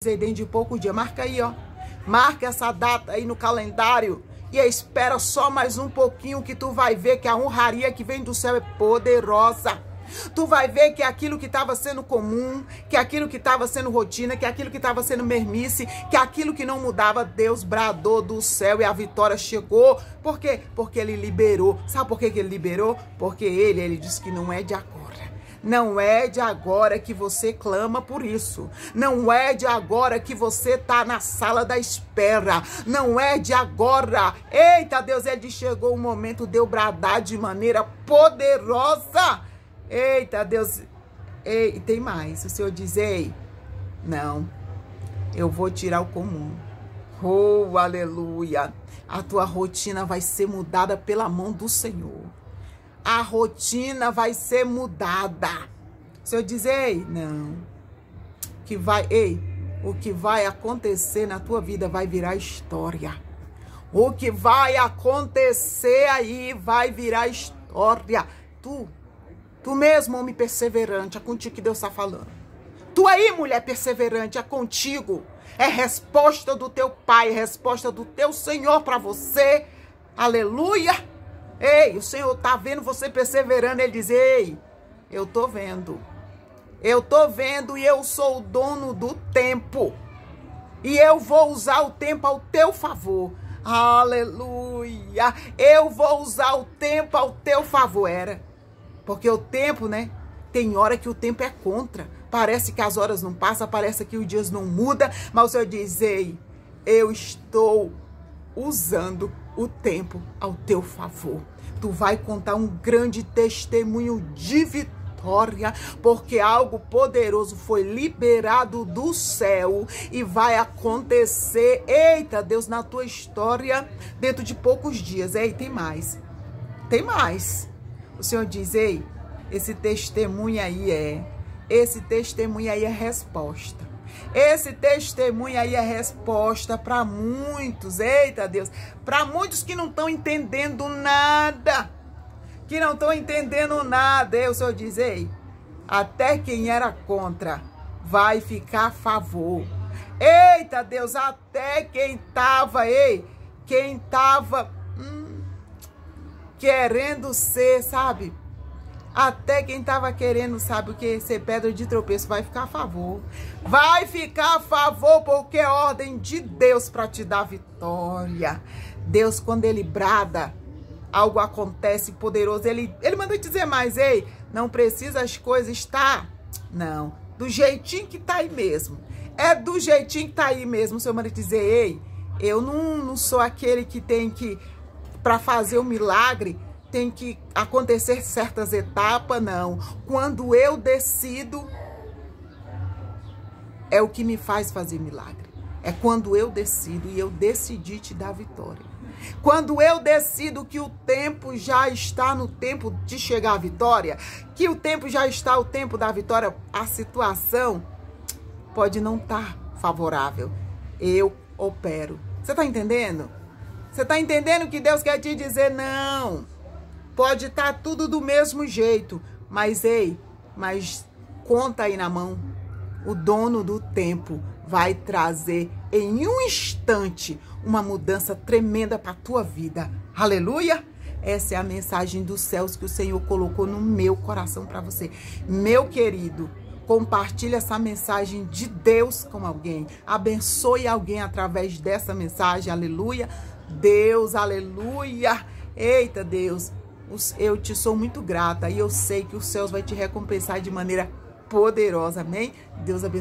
dentro de pouco dia. Marca aí, ó. Marca essa data aí no calendário. E espera só mais um pouquinho que tu vai ver que a honraria que vem do céu é poderosa. Tu vai ver que aquilo que estava sendo comum, que aquilo que estava sendo rotina, que aquilo que estava sendo mermice, que aquilo que não mudava, Deus bradou do céu e a vitória chegou. Por quê? Porque ele liberou. Sabe por que, ele liberou? Porque ele, ele disse que não é de agora. Não é de agora que você clama por isso. Não é de agora que você está na sala da espera. Não é de agora. Eita, Deus, ele chegou o momento de eu bradar de maneira poderosa. Eita, Deus. Ei, tem mais. O Senhor diz: Ei, não, eu vou tirar o comum. Oh, aleluia. A tua rotina vai ser mudada pela mão do Senhor a rotina vai ser mudada. Se eu dizer, ei, não, que vai, ei, o que vai acontecer na tua vida vai virar história. O que vai acontecer aí vai virar história. Tu, tu mesmo, homem perseverante, é contigo que Deus está falando. Tu aí, mulher perseverante, é contigo. É resposta do teu pai, é resposta do teu Senhor para você. Aleluia. Ei, o Senhor tá vendo você perseverando. Ele diz: Ei, eu tô vendo. Eu tô vendo e eu sou o dono do tempo. E eu vou usar o tempo ao teu favor. Aleluia. Eu vou usar o tempo ao teu favor. Era. Porque o tempo, né? Tem hora que o tempo é contra. Parece que as horas não passam, parece que os dias não mudam. Mas o Senhor diz: Ei, eu estou usando o tempo ao teu favor. Tu vai contar um grande testemunho de vitória, porque algo poderoso foi liberado do céu e vai acontecer, eita Deus, na tua história dentro de poucos dias. Ei, tem mais. Tem mais. O Senhor diz: Ei, esse testemunho aí é. Esse testemunho aí é resposta. Esse testemunho aí é resposta para muitos, eita Deus, para muitos que não estão entendendo nada, que não estão entendendo nada. Eu só diz, ei, até quem era contra vai ficar a favor. Eita Deus, até quem tava, ei, quem tava hum, querendo ser, sabe? Até quem estava querendo, sabe o que? Ser pedra de tropeço vai ficar a favor. Vai ficar a favor, porque é ordem de Deus para te dar vitória. Deus, quando ele brada, algo acontece poderoso. Ele, ele mandou dizer mais, ei, não precisa as coisas estar. Não, do jeitinho que tá aí mesmo. É do jeitinho que tá aí mesmo. O Senhor manda dizer, ei, eu não, não sou aquele que tem que, para fazer o um milagre, tem que acontecer certas etapas, não. Quando eu decido, é o que me faz fazer milagre. É quando eu decido e eu decidi te dar vitória. Quando eu decido que o tempo já está no tempo de chegar à vitória, que o tempo já está o tempo da vitória, a situação pode não estar tá favorável. Eu opero. Você está entendendo? Você está entendendo que Deus quer te dizer não? Pode estar tá tudo do mesmo jeito, mas ei, mas conta aí na mão. O dono do tempo vai trazer em um instante uma mudança tremenda para a tua vida. Aleluia! Essa é a mensagem dos céus que o Senhor colocou no meu coração para você. Meu querido, compartilhe essa mensagem de Deus com alguém. Abençoe alguém através dessa mensagem. Aleluia! Deus, aleluia! Eita Deus, eu te sou muito grata e eu sei que os céus vai te recompensar de maneira poderosa. Amém? Deus abençoe.